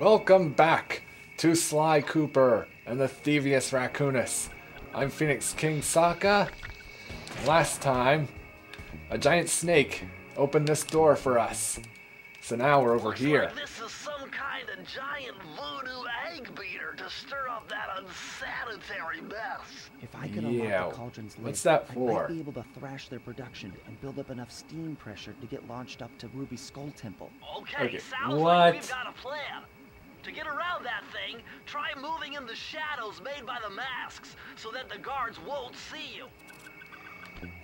Welcome back to Sly Cooper and the Thievius Raccoonus. I'm Phoenix King Sokka. Last time, a giant snake opened this door for us. So now we're over Looks here. Like this is some kind of giant voodoo egg beater to stir up that unsanitary mess. If I could Yeah, unlock the cauldron's lid, what's that for? I for? might be able to thrash their production and build up enough steam pressure to get launched up to Ruby's Skull Temple. Okay, Okay, sounds what? like we've got a plan. To get around that thing, try moving in the shadows made by the masks so that the guards won't see you.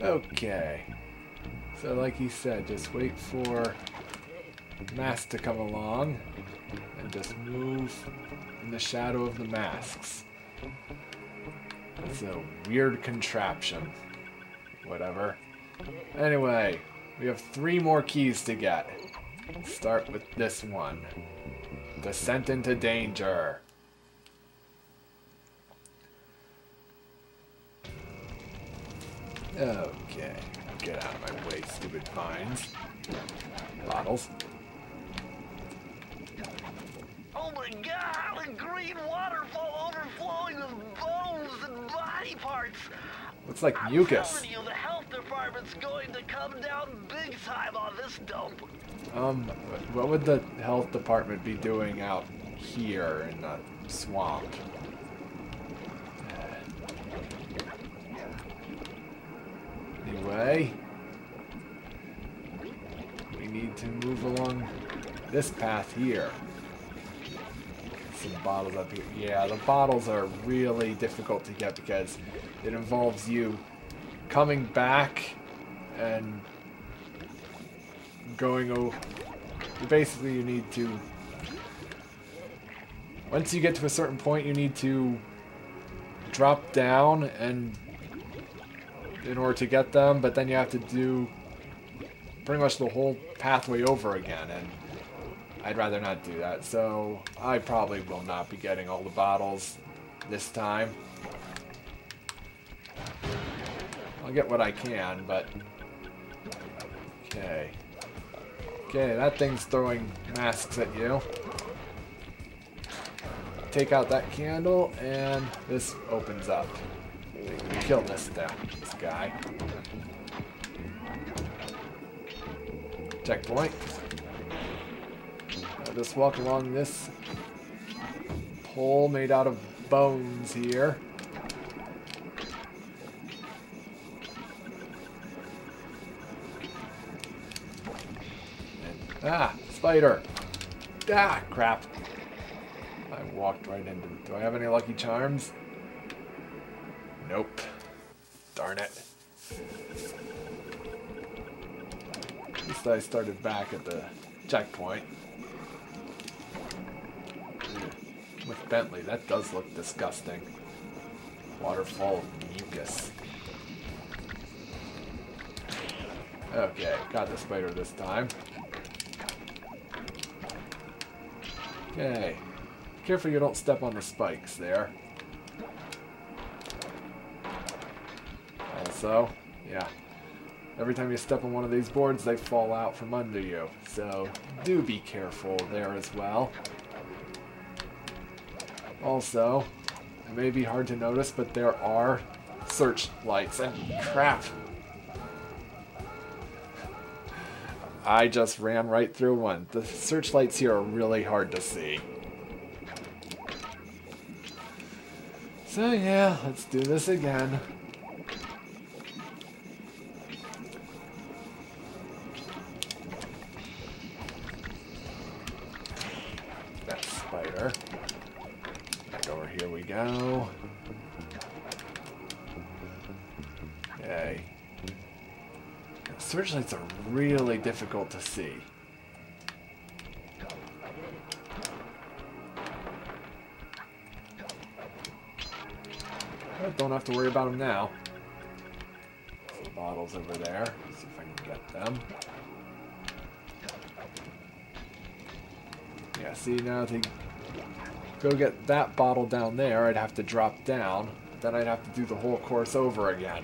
Okay. So like he said, just wait for mask to come along and just move in the shadow of the masks. It's a weird contraption. Whatever. Anyway, we have three more keys to get. Start with this one. Descent into danger. Okay, get out of my way, stupid vines. Bottles. Oh my god, a green waterfall overflowing with bones and body parts. Looks like I'm mucus. you, the health department's going to come down big time on this dump. Um, what would the health department be doing out here in the swamp? Anyway, we need to move along this path here. Some bottles up here. Yeah, the bottles are really difficult to get because it involves you coming back and going over. Basically, you need to. Once you get to a certain point, you need to drop down and in order to get them, but then you have to do pretty much the whole pathway over again, and I'd rather not do that. So I probably will not be getting all the bottles this time. I'll get what I can, but okay. Okay, that thing's throwing masks at you. Take out that candle, and this opens up. Kill this down, this guy. Checkpoint. I'll just walk along this pole made out of bones here. Ah, spider. Ah, crap. I walked right into. it. Do I have any lucky charms? Nope. Darn it. At least I started back at the checkpoint. With Bentley, that does look disgusting. Waterfall mucus. Okay, got the spider this time. Okay. Careful you don't step on the spikes there. Also, yeah. Every time you step on one of these boards, they fall out from under you. So, do be careful there as well. Also, it may be hard to notice, but there are searchlights. And crap! I just ran right through one. The searchlights here are really hard to see. So yeah, let's do this again. Difficult to see. But don't have to worry about them now. Some bottles over there. Let's See if I can get them. Yeah, see now to go get that bottle down there, I'd have to drop down. Then I'd have to do the whole course over again.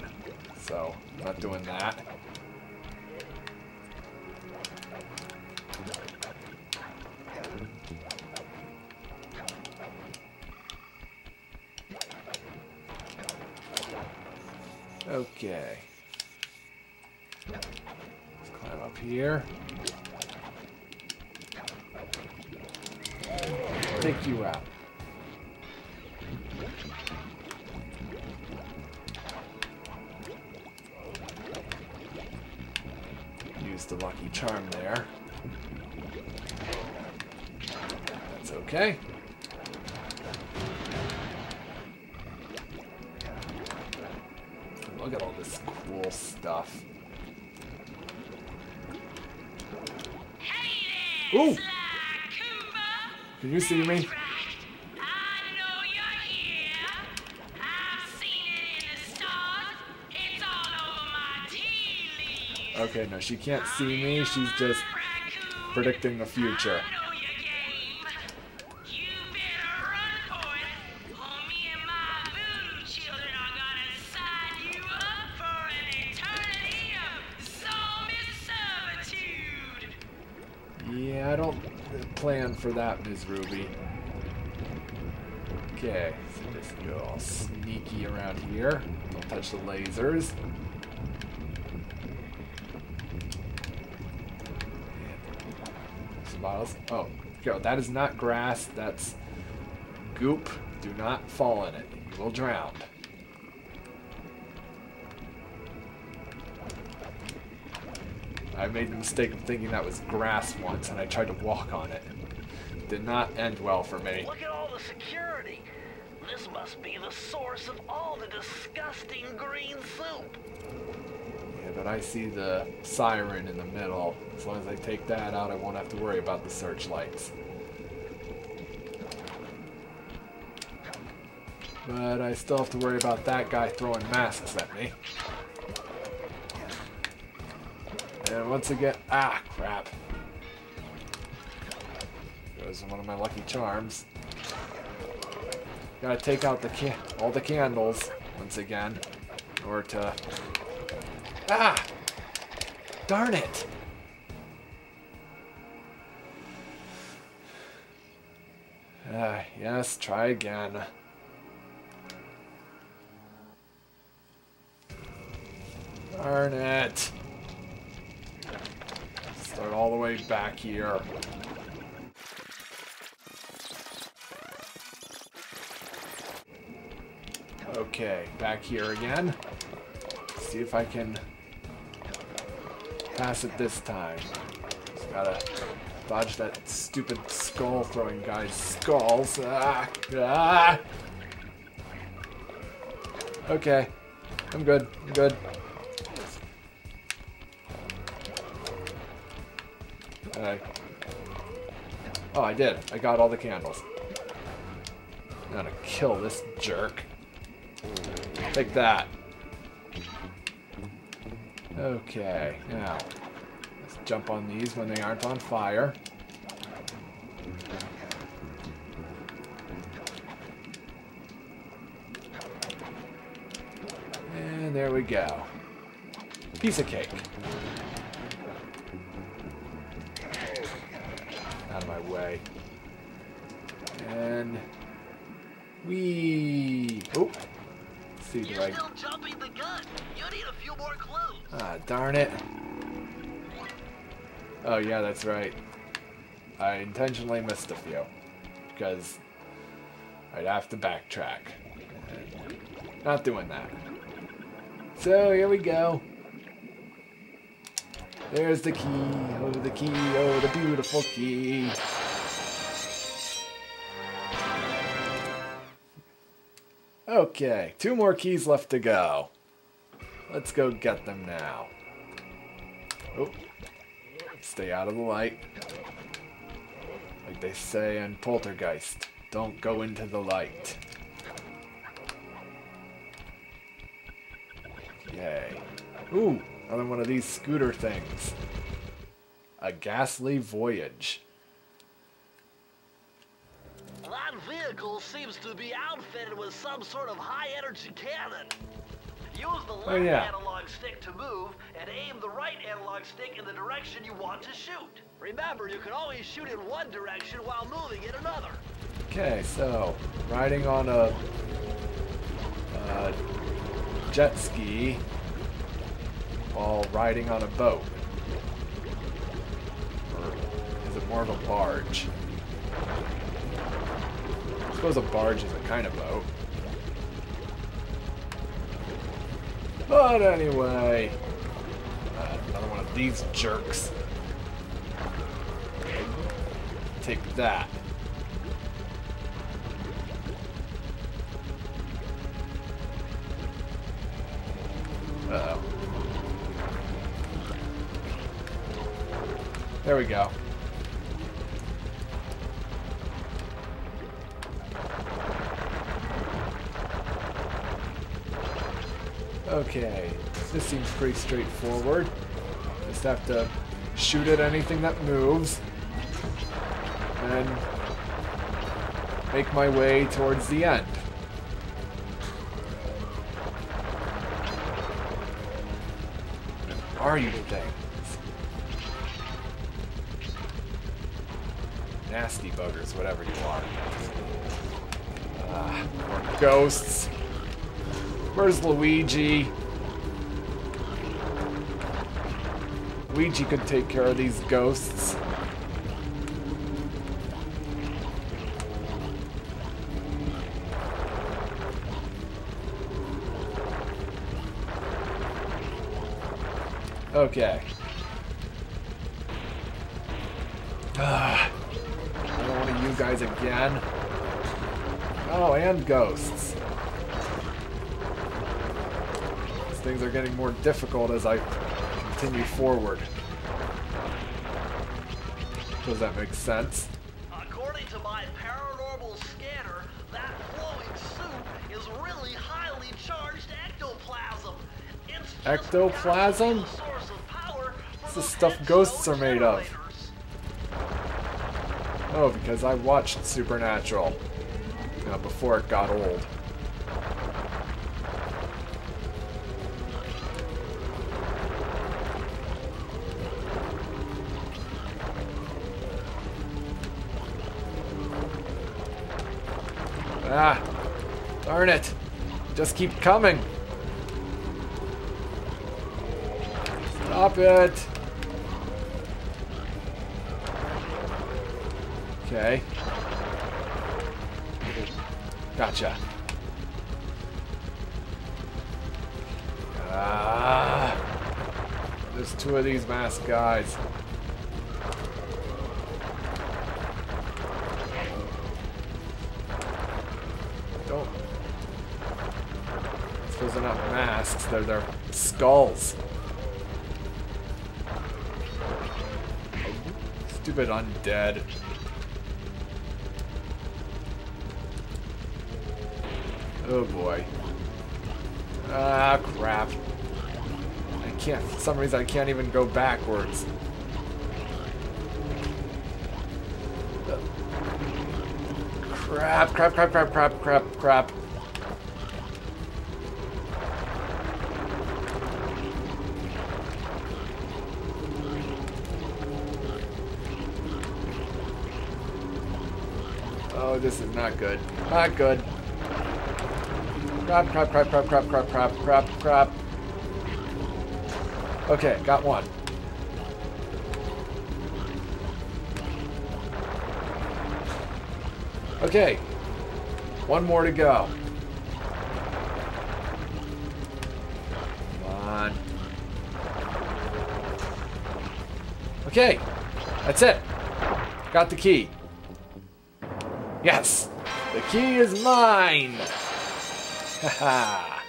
So, not doing that. Okay. Let's climb up here. Take you out. Use the lucky charm there. That's okay. Look at all this cool stuff. Hey Ooh. Can you see me? That's right. I know you're here. I've seen it in the stars. It's all over my tea leaves. Okay, no, she can't see me. She's just predicting the future. I don't plan for that, Ms. Ruby. Okay, so just go all sneaky around here. Don't touch the lasers. Some bottles. Oh, go. That is not grass. That's goop. Do not fall in it. You will drown. I made the mistake of thinking that was grass once, and I tried to walk on it. Did not end well for me. Look at all the security. This must be the source of all the disgusting green soup. Yeah, but I see the siren in the middle. As long as I take that out, I won't have to worry about the searchlights. But I still have to worry about that guy throwing masks at me. And once again, ah, crap. Goes one of my lucky charms. Gotta take out the can all the candles once again, in order to. Ah! Darn it! Ah, yes, try again. Darn it! Start all the way back here. Okay, back here again. See if I can pass it this time. Just gotta dodge that stupid skull throwing guy's skulls. Ah, ah. Okay, I'm good. I'm good. Oh, I did. I got all the candles. Gonna kill this jerk. Take that. Okay, now let's jump on these when they aren't on fire. And there we go. Piece of cake. Way. And we. Oh, see the You're right. still jumping the gun. You need a few more clues. Ah, darn it. Oh, yeah, that's right. I intentionally missed a few. Because I'd have to backtrack. Not doing that. So, here we go. There's the key. Oh, the key. Oh, the beautiful key. Okay, two more keys left to go. Let's go get them now. Oh, stay out of the light. Like they say in Poltergeist, don't go into the light. Yay. Ooh, another one of these scooter things. A ghastly voyage. That vehicle seems to be outfitted with some sort of high-energy cannon. Use the left Oh, yeah. analog stick to move, and aim the right analog stick in the direction you want to shoot. Remember, you can always shoot in one direction while moving in another. Okay, so riding on a uh, jet ski while riding on a boat? Or is it more of a barge? Suppose a barge is a kind of boat. But anyway, uh, another one of these jerks. Take that. Uh oh. There we go. Okay, this seems pretty straightforward. Just have to shoot at anything that moves. And make my way towards the end. Are you things? Nasty buggers, whatever you are. Ah, more ghosts. Where's Luigi? Luigi could take care of these ghosts. Okay. Ah, I don't want to you guys again. Oh, and ghosts. Things are getting more difficult as I continue forward. Does that make sense? According to my paranormal scanner, that flowing soup is really highly charged ectoplasm. It's Ectoplasm? source of power for It's the the stuff ghosts are made of. Oh, because I watched Supernatural uh, before it got old. Ah, darn it. Just keep coming. Stop it. Okay. Gotcha. Ah. There's two of these masked guys. Not masks, they're their skulls. Stupid undead. Oh boy. Ah, crap. I can't, for some reason I can't even go backwards. Crap, crap, crap, crap, crap, crap, crap. Oh, this is not good. Not good. Crap, crap, crap, crap, crap, crap, crap, crap, crap. Okay, got one. Okay. One more to go. Come on. Okay. That's it. Got the key. Yes! The key is mine!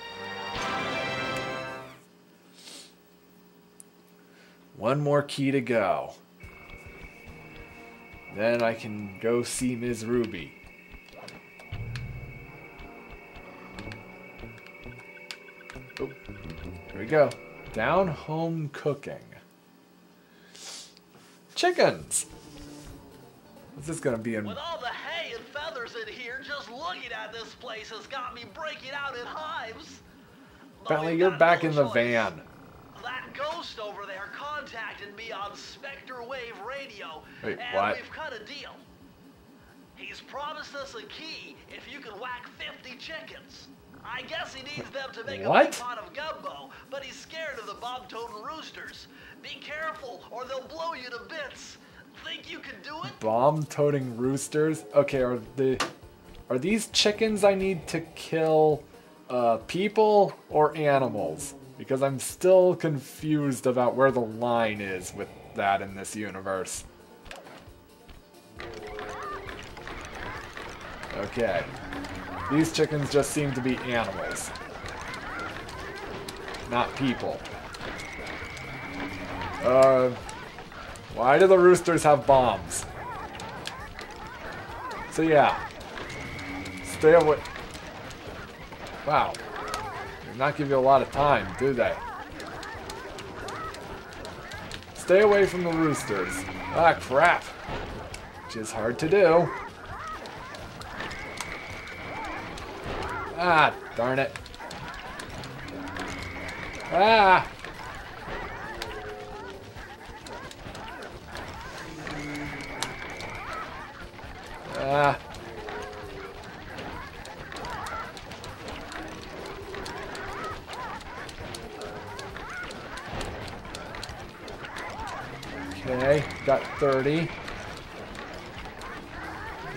One more key to go. Then I can go see Ms. Ruby. Oh, here we go. Down home cooking. Chickens! What's this gonna be in? Feathers in here, just looking at this place has got me breaking out in hives. Bentley, you're back no in the choice. van. That ghost over there contacted me on Spectre Wave Radio, Wait, and what? we've cut a deal. He's promised us a key if you can whack 50 chickens. I guess he needs them to make What? a big pot of gumbo, but he's scared of the bomb-toting roosters. Be careful, or they'll blow you to bits. Think you can do it? Bomb-toting roosters. Okay, are the are these chickens I need to kill uh, people or animals? Because I'm still confused about where the line is with that in this universe. Okay. These chickens just seem to be animals. Not people. Uh, why do the roosters have bombs? So yeah. Stay away. Wow. Do not give you a lot of time, do they? Stay away from the roosters. Ah, crap. Which is hard to do. Ah, darn it. Ah! Ah. Okay, got 30.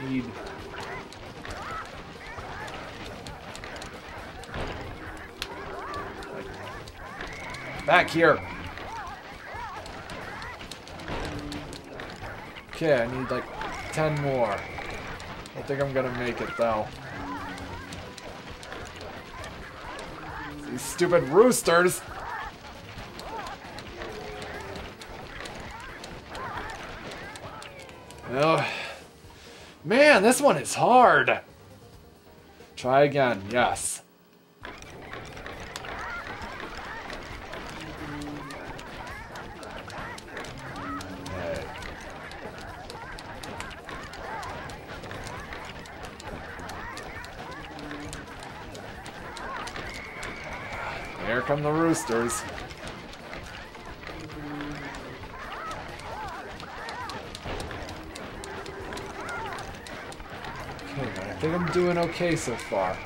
Need Back here. Okay, I need like 10 more. I think I'm gonna make it though. These stupid roosters! Ugh. Man, this one is hard! Try again, yes. Okay. Here roosters. Okay, I think I'm doing okay so far.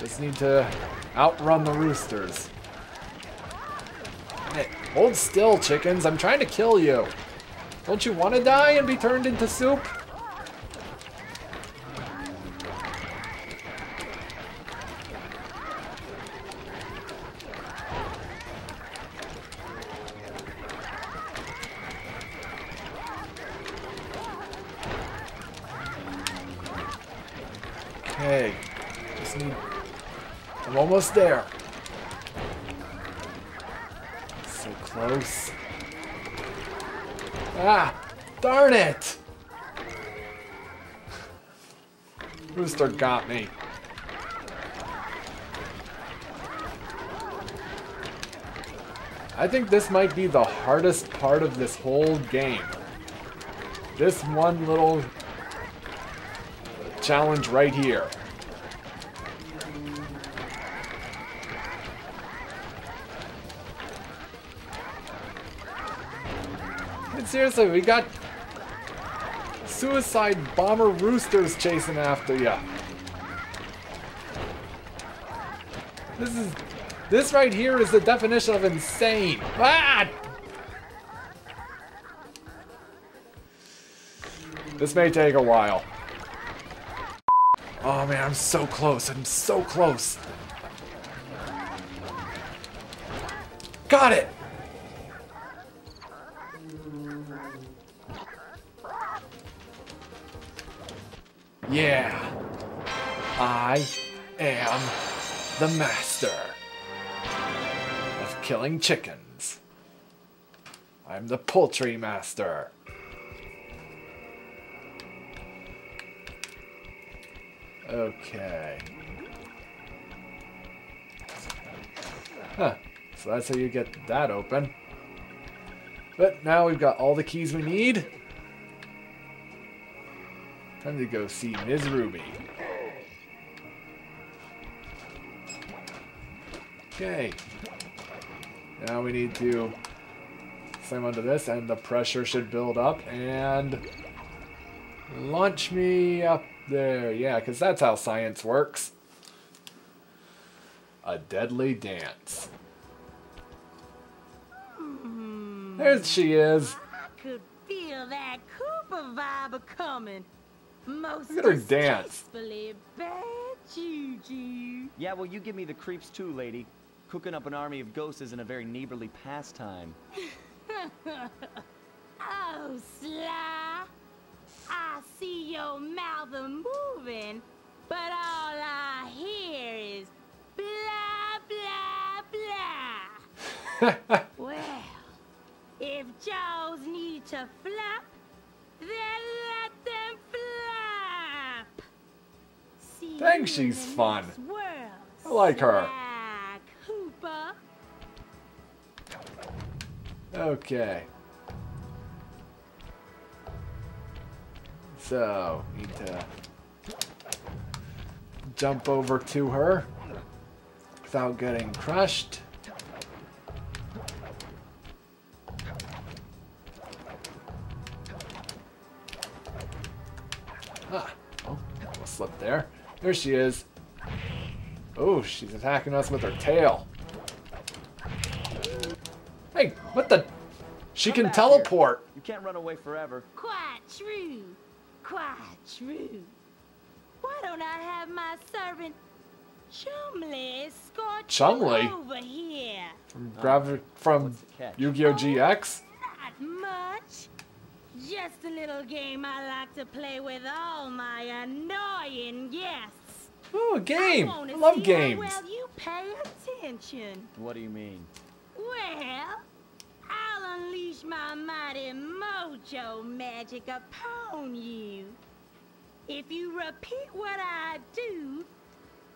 Just need to outrun the roosters. Hey, hold still, chickens. I'm trying to kill you. Don't you want to die and be turned into soup? Okay. Just need... I'm almost there. So close. Ah! Darn it! Rooster got me. I think this might be the hardest part of this whole game. This one little challenge right here. Seriously, we got suicide bomber roosters chasing after you. This is this right here is the definition of insane. Ah! This may take a while. Oh man, I'm so close. I'm so close. Got it! Yeah. I am the master of killing chickens. I'm the poultry master. Okay. Huh. So that's how you get that open. But now we've got all the keys we need. Time to go see Ms. Ruby. Okay. Now we need to slam onto this and the pressure should build up and launch me up There, yeah, because that's how science works. A deadly dance. There she is. I could feel that Cooper vibe coming. Most Look at her dance. distastefully bad juju. Yeah, well, you give me the creeps too, lady. Cooking up an army of ghosts isn't a very neighborly pastime. Oh, Sly. I see your mouth a moving, but all I hear is blah, blah, blah. Think she's fun. I like her. Okay. So, need to jump over to her without getting crushed. Ah, oh, slip there. There she is. Oh, she's attacking us with her tail. Hey, what the? She Come can back here. teleport. You can't run away forever. Quite true. Quite true. Why don't I have my servant Chumley escort Chumley? you over here? From Gravi- from What's the catch? Yu-Gi-Oh! GX. Not much. Just a little game I like to play with all my annoying guests. Oh, a game. wanna I love games. well you pay attention. What do you mean? Well, I'll unleash my mighty mojo magic upon you. If you repeat what I do,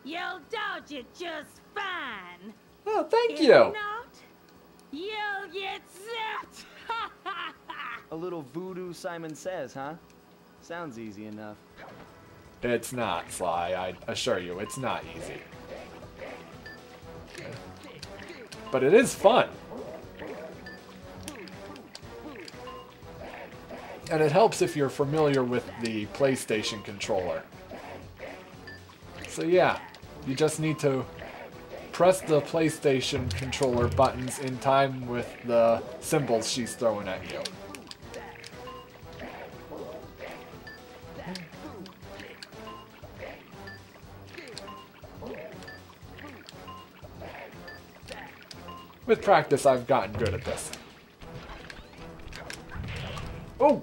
you'll dodge it just fine. Oh, thank if you. not, you'll get zapped. A little voodoo Simon says, huh? Sounds easy enough. It's not, Sly. I assure you, it's not easy. But it is fun. And it helps if you're familiar with the PlayStation controller. So yeah, you just need to press the PlayStation controller buttons in time with the symbols she's throwing at you. With practice, I've gotten good at this. Oh!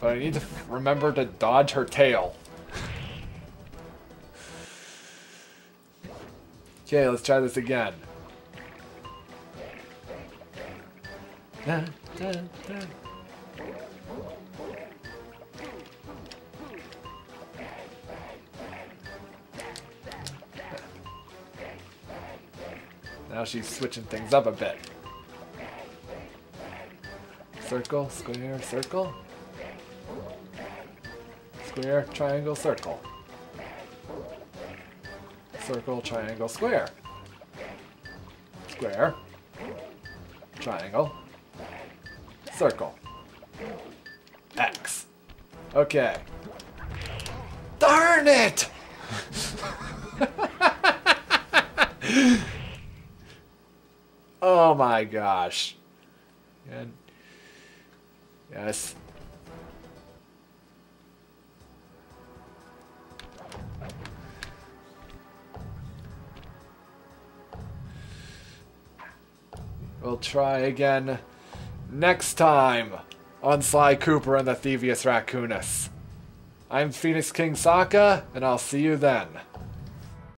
But I need to remember to dodge her tail. Okay, let's try this again. Dun, dun, dun. Now she's switching things up a bit. Circle, square, circle. Square, triangle, circle. Circle, triangle, square. Square. Triangle. Circle. X. Okay. Darn it! oh my gosh. And yes. We'll try again next time on Sly Cooper and the Thievius Raccoonus. I'm Phoenix King Sokka, and I'll see you then.